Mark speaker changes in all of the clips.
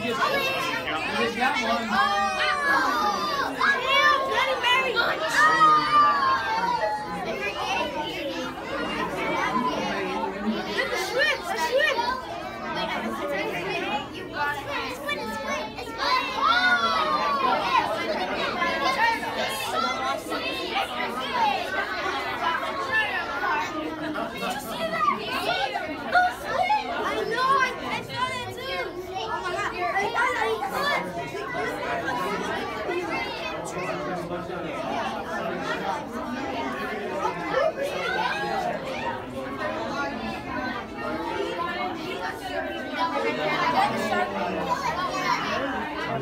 Speaker 1: just, you just got one.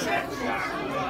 Speaker 1: 是。